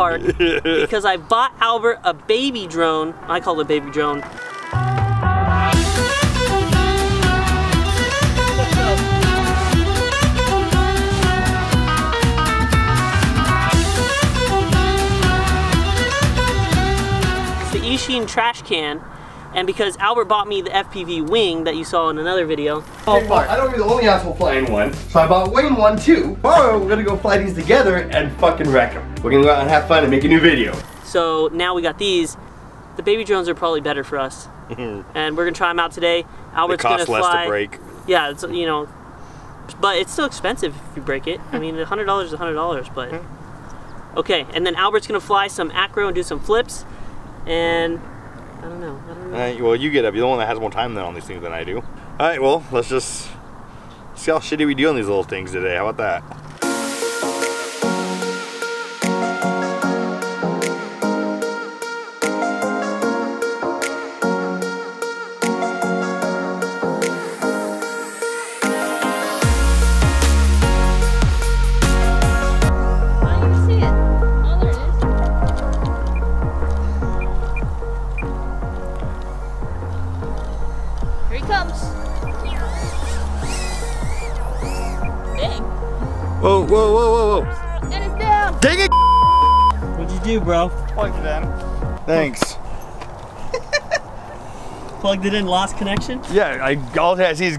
park because I bought Albert a baby drone. I call it a baby drone. It's the Eachine trash can. And because Albert bought me the FPV wing that you saw in another video, oh, Hey, well, I don't be the only asshole flying one, so I bought Wayne one too. Tomorrow we're gonna go fly these together and fucking wreck them. We're gonna go out and have fun and make a new video. So now we got these. The baby drones are probably better for us. and we're gonna try them out today. Albert's gonna fly. cost less fly. to break. Yeah, it's you know, but it's still expensive if you break it. I mean, a hundred dollars is a hundred dollars, but hmm. okay. And then Albert's gonna fly some acro and do some flips, and I don't know. Well, you get up. You're the one that has more time than on these things than I do. Alright, well, let's just see how shitty we do on these little things today. How about that? Bro? Plugged it in. Thanks. Plugged it in, lost connection. Yeah, I all it see is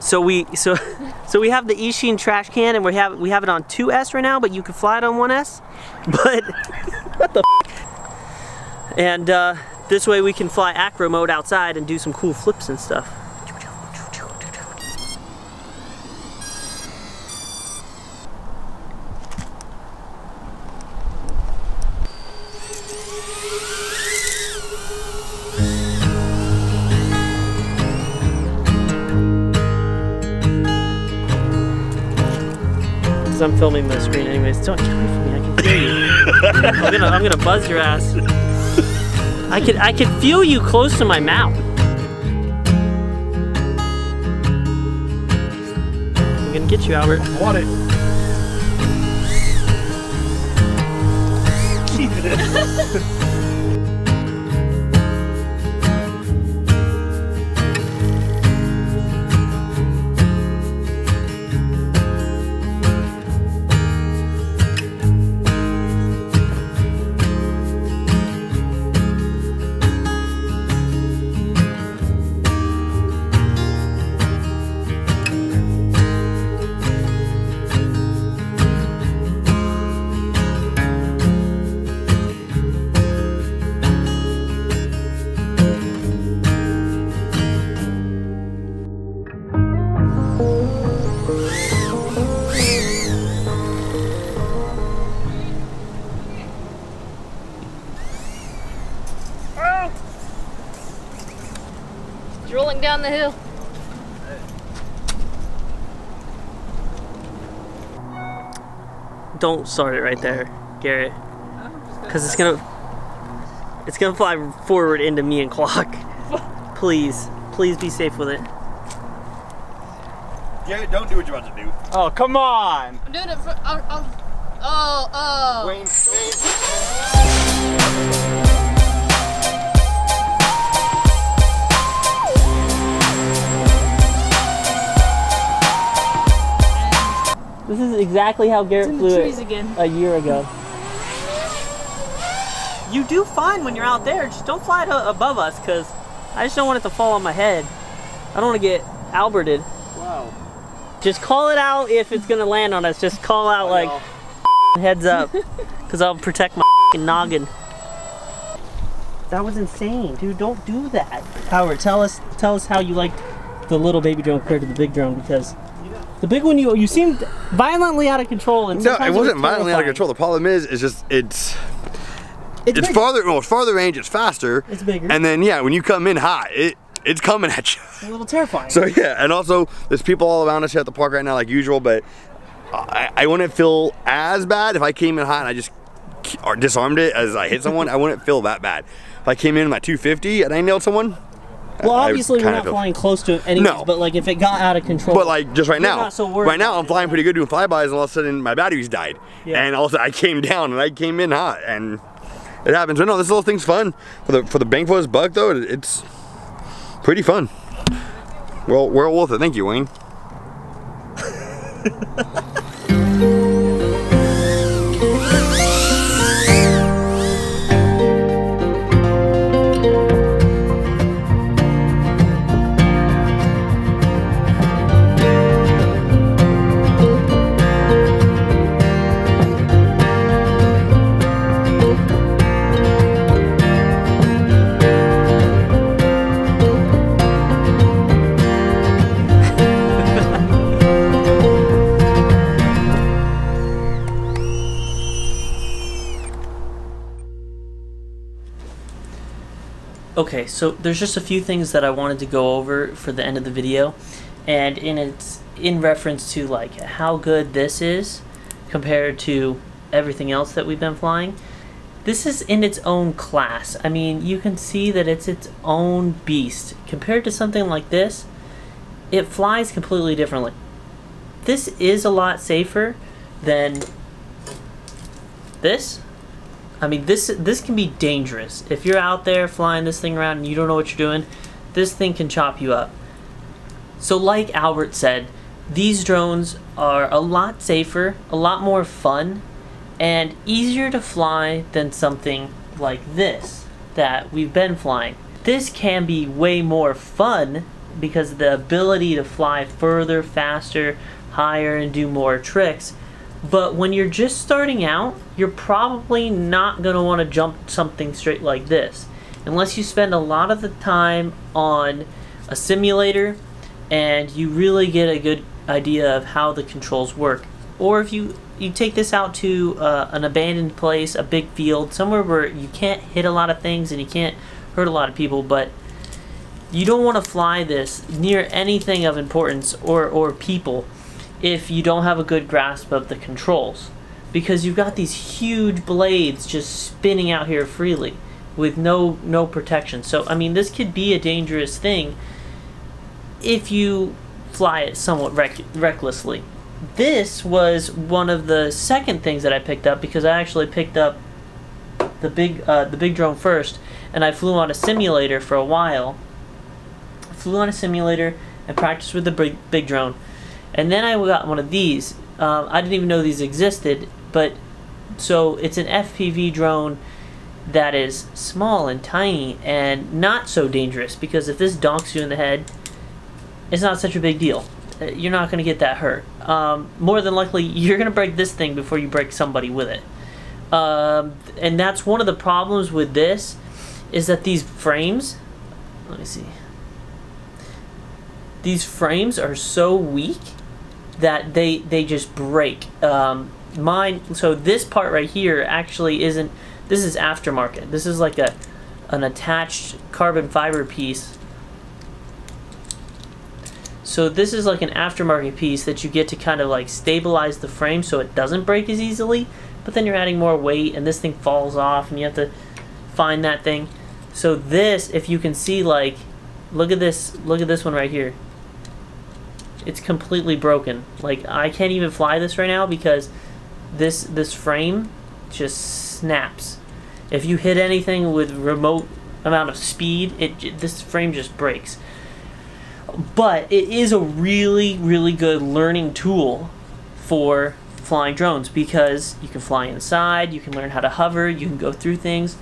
So we so so we have the Eachine trash can, and we have we have it on 2S right now, but you can fly it on 1S. But what the? F- and uh, this way we can fly acro mode outside and do some cool flips and stuff. Because I'm filming the screen anyways. Don't get away from me. I can feel you. I'm gonna I'm gonna buzz your ass. I could I could feel you close to my mouth. I'm gonna get you, Albert. I want it. It's rolling down the hill. Don't start it right there, Garrett. Because it's gonna it's gonna fly forward into me and Clock. Please, please be safe with it. Garrett, don't do what you're about to do. Oh, come on! I'm doing it for. I'll, I'll, oh, oh. Wayne, Wayne. Exactly how Garrett flew it again. a year ago. You do fine when you're out there. Just don't fly it above us, cause I just don't want it to fall on my head. I don't want to get Alberted. Wow. Just call it out if it's gonna land on us. Just call out like heads up, cause I'll protect my noggin. That was insane, dude. Don't do that. Howard, tell us tell us how you liked the little baby drone compared to the big drone because the big one you you seemed violently out of control and No, it wasn't was violently out of control. The problem is, it's just it's It's, it's farther, well, it's farther range, it's faster, It's bigger. and then yeah, when you come in hot, it it's coming at you. a little terrifying. So yeah, and also there's people all around us here at the park right now, like usual. But I, I wouldn't feel as bad if I came in hot and I just disarmed it as I hit someone. I wouldn't feel that bad. If I came in at my 250 and I nailed someone, Well, obviously we're not feel- flying close to it anyways, No. but like if it got out of control. But like just right now, not so right now I'm flying pretty good doing flybys, and all of a sudden my batteries died, Yeah. and also I came down and I came in hot, and it happens. But no, this little thing's fun for the for the bank for buck though. It's pretty fun. Well, well worth it. Thank you, Wayne. Okay, so there's just a few things that I wanted to go over for the end of the video, and in its in reference to like how good this is compared to everything else that we've been flying. This is in its own class. I mean, you can see that it's its own beast compared to something like this. It flies completely differently. This is a lot safer than this. I mean, this this can be dangerous. If you're out there flying this thing around and you don't know what you're doing, this thing can chop you up. So, like Albert said, these drones are a lot safer, a lot more fun, and easier to fly than something like this that we've been flying. This can be way more fun because of the ability to fly further, faster, higher, and do more tricks. But when you're just starting out, you're probably not going to want to jump something straight like this. Unless you spend a lot of the time on a simulator and you really get a good idea of how the controls work. Or if you, you take this out to uh, an abandoned place, a big field, somewhere where you can't hit a lot of things and you can't hurt a lot of people, but you don't want to fly this near anything of importance or, or people if you don't have a good grasp of the controls. Because you've got these huge blades just spinning out here freely with no no protection. So i mean this could be a dangerous thing if you fly it somewhat rec- recklessly. This was one of the second things that i picked up because i actually picked up the big uh, the big drone first and i flew on a simulator for a while. Flew on a simulator and practiced with the big, big drone and then I got one of these. Um, I didn't even know these existed, but so it's an FPV drone that is small and tiny and not so dangerous because if this donks you in the head, it's not such a big deal. Uh, You're not going to get that hurt. Um, more than likely, you're going to break this thing before you break somebody with it. Um, and that's one of the problems with this is that these frames, let me see, these frames are so weak that they they just break. Um, mine. So this part right here actually isn't. This is aftermarket. This is like a an attached carbon fiber piece. So this is like an aftermarket piece that you get to kind of like stabilize the frame so it doesn't break as easily. But then you're adding more weight and this thing falls off and you have to find that thing. So this, if you can see like, look at this, look at this one right here it's completely broken. Like I can't even fly this right now because this this frame just snaps. If you hit anything with remote amount of speed, it this frame just breaks. But it is a really really good learning tool for flying drones because you can fly inside, you can learn how to hover, you can go through things.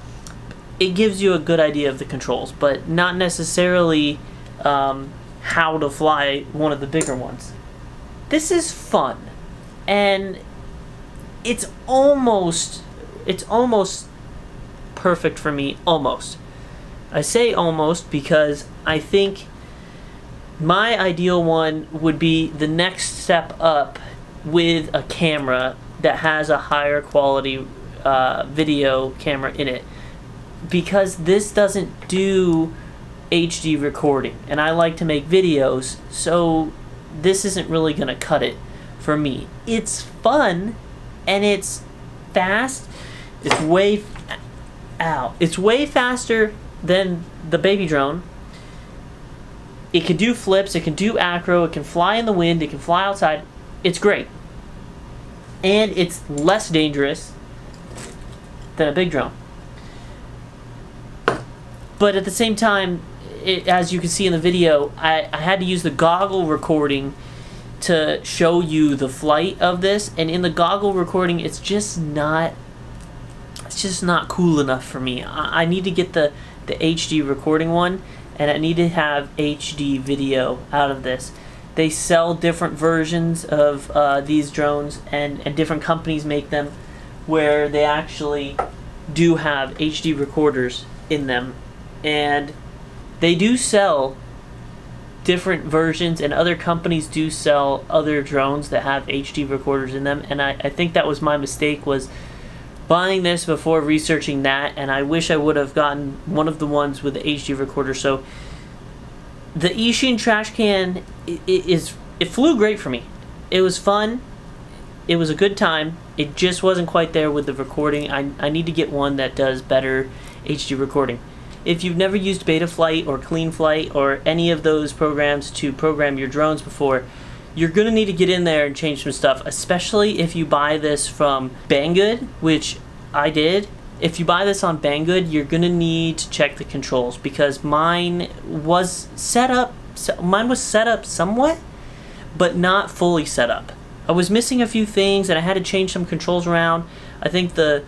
It gives you a good idea of the controls, but not necessarily um, how to fly one of the bigger ones. This is fun, and it's almost it's almost perfect for me. Almost, I say almost because I think my ideal one would be the next step up with a camera that has a higher quality uh, video camera in it because this doesn't do HD recording and I like to make videos so this isn't really gonna cut it for me it's fun and it's fast it's way ow it's way faster than the baby drone It can do flips, it can do acro, it can fly in the wind, it can fly outside. It's great. And it's less dangerous than a big drone. But at the same time, it, as you can see in the video, I, I had to use the goggle recording to show you the flight of this. And in the goggle recording, it's just not it's just not cool enough for me. I, I need to get the, the HD recording one, and I need to have HD video out of this. They sell different versions of uh, these drones, and, and different companies make them where they actually do have HD recorders in them. And they do sell different versions, and other companies do sell other drones that have HD recorders in them. And I, I think that was my mistake was buying this before researching that, and I wish I would have gotten one of the ones with the HD recorder. So the Eachine trash can i- i- is it flew great for me. It was fun. It was a good time. It just wasn't quite there with the recording. I, I need to get one that does better HD recording. If you've never used Betaflight or CleanFlight or any of those programs to program your drones before, you're gonna need to get in there and change some stuff, especially if you buy this from Banggood, which I did. If you buy this on Banggood, you're gonna need to check the controls because mine was set up. Mine was set up somewhat, but not fully set up. I was missing a few things, and I had to change some controls around. I think the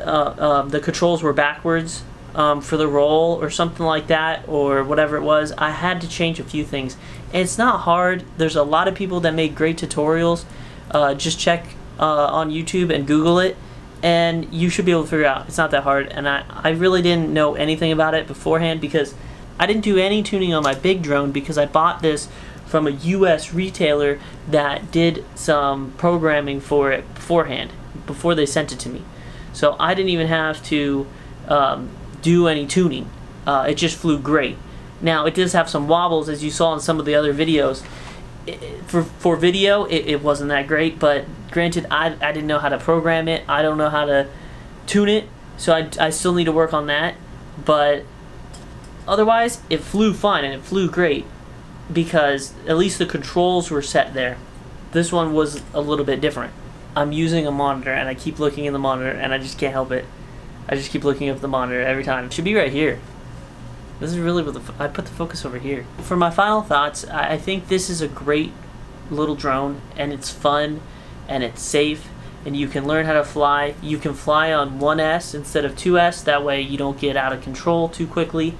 uh, um, the controls were backwards um, for the roll or something like that or whatever it was i had to change a few things. And it's not hard. There's a lot of people that make great tutorials. Uh, just check uh, on youtube and google it and you should be able to figure it out. It's not that hard. And I, I really didn't know anything about it beforehand because i didn't do any tuning on my big drone because i bought this from a us retailer that did some programming for it beforehand before they sent it to me. So I didn't even have to um, do any tuning. Uh, it just flew great. Now it does have some wobbles, as you saw in some of the other videos. I- I- for for video, it, it wasn't that great. But granted, I, I didn't know how to program it. I don't know how to tune it, so I, I still need to work on that. But otherwise, it flew fine and it flew great because at least the controls were set there. This one was a little bit different. I'm using a monitor and I keep looking in the monitor and I just can't help it. I just keep looking up the monitor every time. It should be right here. This is really what the I put the focus over here. For my final thoughts, I, I think this is a great little drone and it's fun and it's safe and you can learn how to fly. You can fly on 1S instead of 2S. That way you don't get out of control too quickly.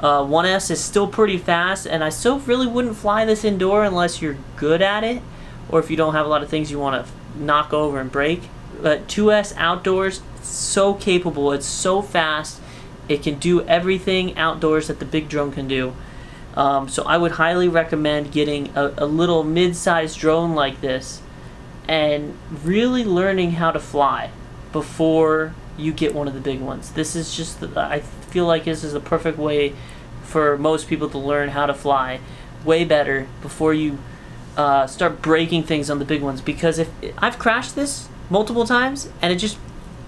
Uh, 1S is still pretty fast, and I still really wouldn't fly this indoor unless you're good at it, or if you don't have a lot of things you want to knock over and break. But 2S outdoors, so capable, it's so fast, it can do everything outdoors that the big drone can do. Um, so I would highly recommend getting a, a little mid-sized drone like this and really learning how to fly before you get one of the big ones. This is just, I feel like this is the perfect way for most people to learn how to fly way better before you uh, start breaking things on the big ones. Because if I've crashed this multiple times and it just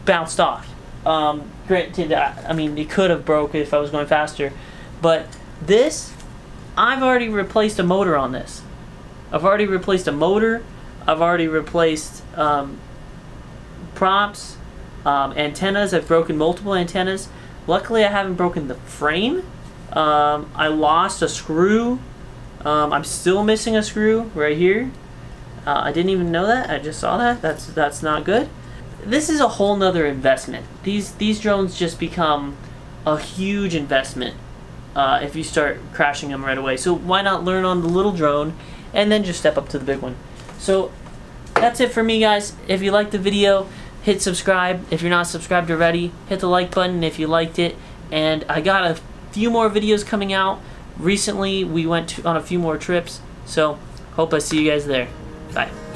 bounced off. Um, granted, I, I mean, it could have broke if I was going faster, but this, I've already replaced a motor on this. I've already replaced a motor. I've already replaced um, props, um, antennas. I've broken multiple antennas. Luckily, I haven't broken the frame. Um, I lost a screw. Um, I'm still missing a screw right here. Uh, I didn't even know that. I just saw that. That's that's not good. This is a whole nother investment. These these drones just become a huge investment uh, if you start crashing them right away. So why not learn on the little drone and then just step up to the big one? So that's it for me, guys. If you liked the video, hit subscribe. If you're not subscribed already, hit the like button if you liked it. And I got a few more videos coming out. Recently, we went to, on a few more trips. So hope I see you guys there. Bye.